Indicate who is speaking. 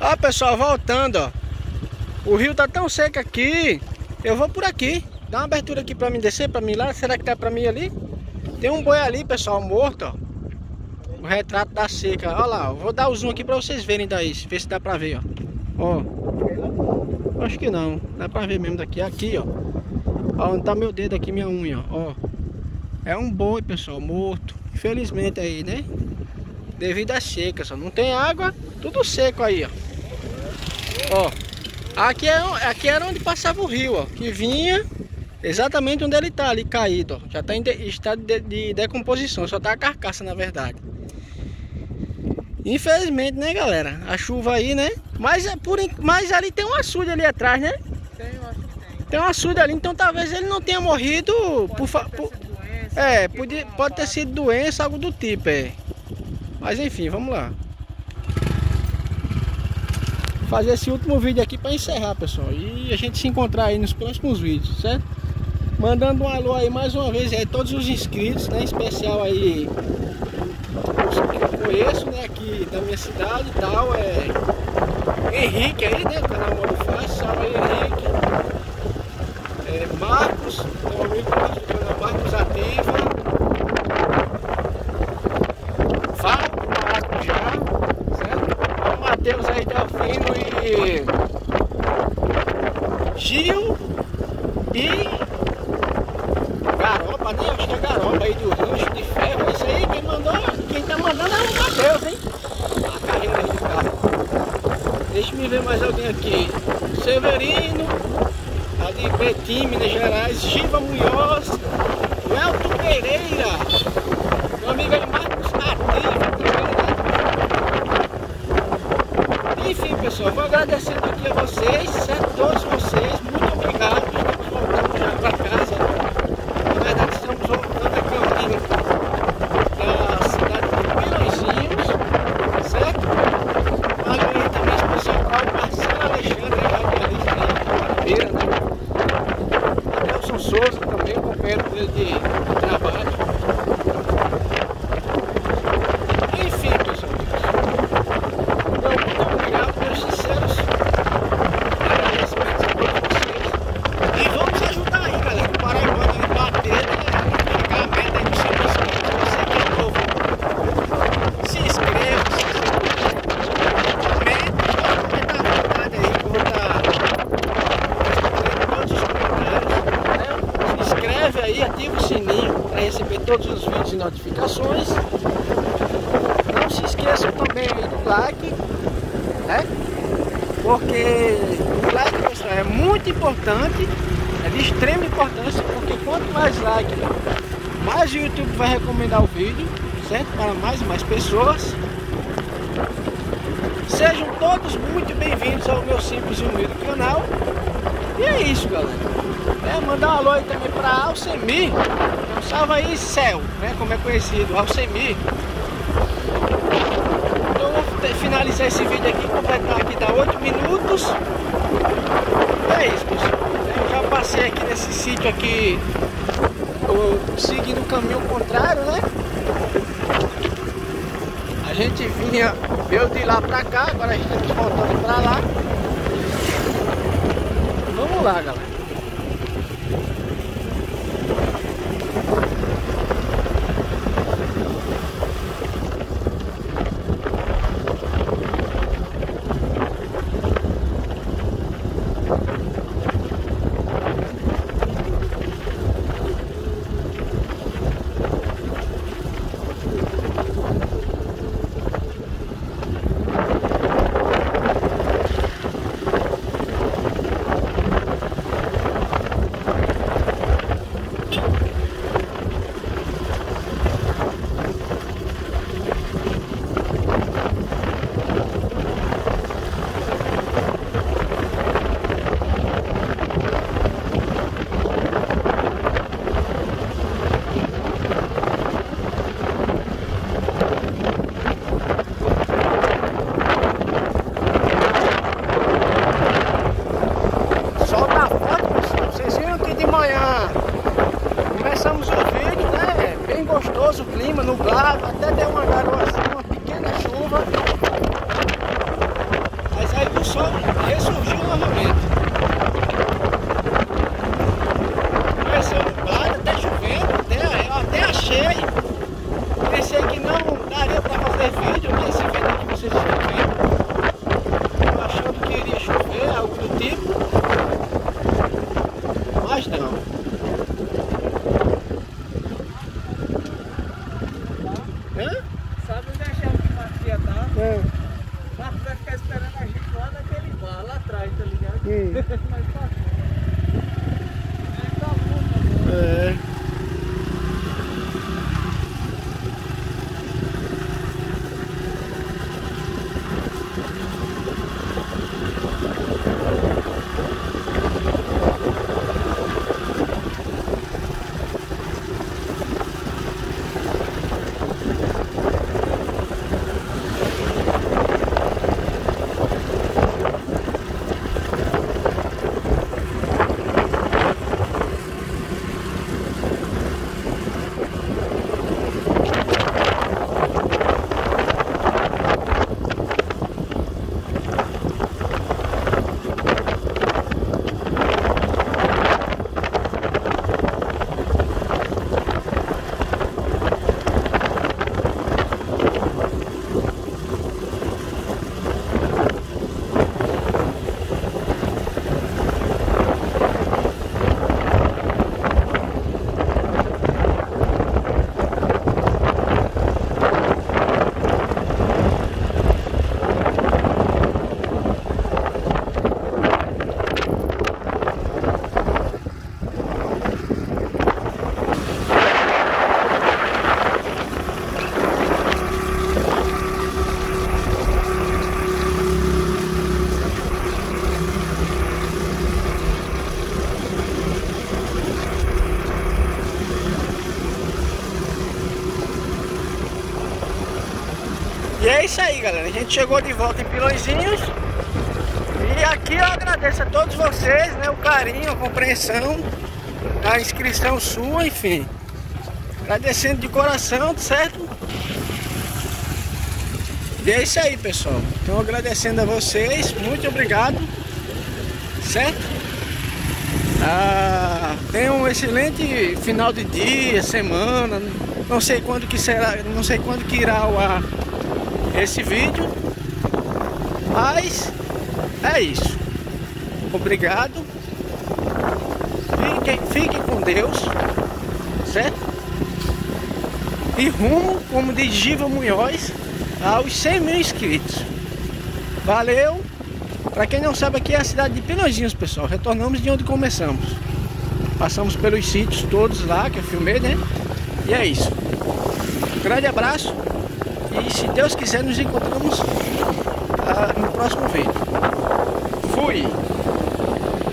Speaker 1: Ó pessoal, voltando ó. O rio tá tão seco aqui. Eu vou por aqui. Dá uma abertura aqui pra mim descer, pra mim lá. Será que dá pra mim ali? Tem um boi ali pessoal, morto ó. O retrato da seca. Olha lá, ó. vou dar o zoom aqui pra vocês verem daí Ver se dá pra ver ó. Ó. Acho que não, dá pra ver mesmo daqui. Aqui ó. Ó, onde tá meu dedo aqui, minha unha ó. É um boi pessoal, morto. Infelizmente aí, né? Devido à seca, só não tem água Tudo seco aí ó Ó, aqui, é, aqui era onde passava o rio, ó, que vinha exatamente onde ele tá ali caído, ó. Já tá em de, estado de, de, decomposição, só tá a carcaça na verdade. Infelizmente, né, galera? A chuva aí, né? Mas, é por, mas ali tem um açude ali atrás, né? Tem, acho que tem. Tem um açude ali, então talvez ele não tenha morrido pode por... por doença, é, pode, pode ter sido doença, algo do tipo, é. Mas enfim, vamos lá fazer esse último vídeo aqui para encerrar, pessoal. E a gente se encontrar aí nos próximos vídeos, certo? Mandando um alô aí mais uma vez aí todos os inscritos, né? Em especial aí os que eu conheço, né? Aqui da minha cidade e tal. É Henrique aí, né Fácil, salve aí Henrique. É, Marcos, meu amigo do canal Marcos Ativa. Matheus aí Delfino e Gil e Garopa, né? Acho que é Garopa aí do Rancho de Ferro. Isso aí quem mandou, quem tá mandando é o Matheus, hein? A carreira aí do carro. Deixa eu ver mais alguém aqui. Severino, a de Betim, Minas Gerais, Giva Munhoz, Elton Pereira, meu amigo é Marcos Nativa. Enfim, pessoal, vou agradecendo aqui a vocês, a todos vocês, muito obrigado. Estamos voltando já para casa. Na verdade, estamos voltando a caminho da cidade de Pilõezinhos, certo? Aí também especial para o Marcelo Alexandre, radialista aí de né? Adelson Souza também, companheiro dele de todos os vídeos e notificações. Não se esqueçam também do like, né? Porque o like, pessoal, é muito importante, é de extrema importância, porque quanto mais like, mais o YouTube vai recomendar o vídeo, certo? Para mais e mais pessoas. Sejam todos muito bem-vindos ao meu simples e humilde canal. E é isso, galera. É, mandar um alô aí também para Alcemir, Salve aí, Céu, né? Como é conhecido, Alcemir. Então vou finalizar esse vídeo aqui, completar aqui dá 8 minutos. É isso, pessoal. Eu já passei aqui nesse sítio aqui, seguindo o caminho contrário, né? A gente vinha, veio de lá pra cá, agora a gente está voltando pra lá. Vamos lá, galera. Até deu uma É.
Speaker 2: Mas vai ficar esperando a gente lá naquele bar, lá atrás, tá ligado?
Speaker 1: Hum.
Speaker 2: Mas tá
Speaker 1: passou. É. isso aí, galera. A gente chegou de volta em Pilõezinhos. E aqui eu agradeço a todos vocês, né? O carinho, a compreensão, a inscrição sua, enfim. Agradecendo de coração, certo? E é isso aí, pessoal. Então agradecendo a vocês, muito obrigado. Certo? Ah, tenham um excelente final de dia, semana. Não sei quando que será, não sei quando que irá ao ar esse vídeo. Mas é isso. Obrigado. Fiquem, fiquem com Deus. Certo? E rumo, como diz Giva Munhoz, aos 100 mil inscritos. Valeu! Para quem não sabe, aqui é a cidade de Pinhozinhos, pessoal. Retornamos de onde começamos. Passamos pelos sítios todos lá que eu filmei, né? E é isso. grande abraço. E se Deus quiser, nos encontramos ah, no próximo vídeo. Fui!